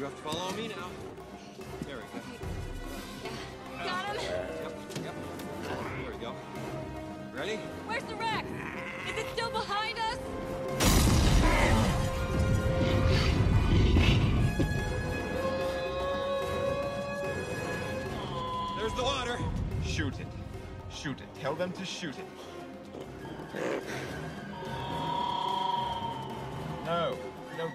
You have to follow me now. There we go. Got him? Yep, yep. There we go. Ready? Where's the rex? Is it still behind us? There's the water. Shoot it. Shoot it. Tell them to shoot it. No. No.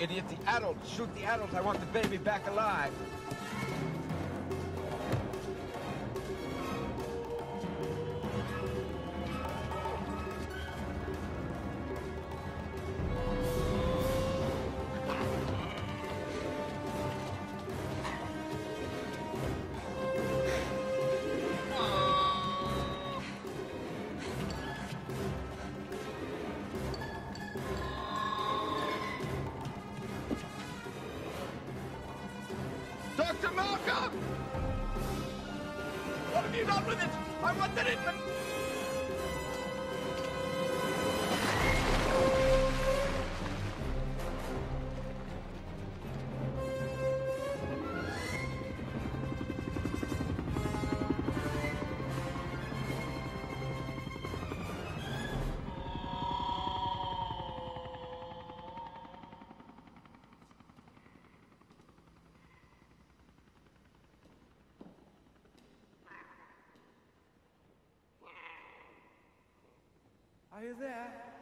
Idiot. The adult. Shoot the adult. I want the baby back alive. You done with it? I want that infant! Are you there?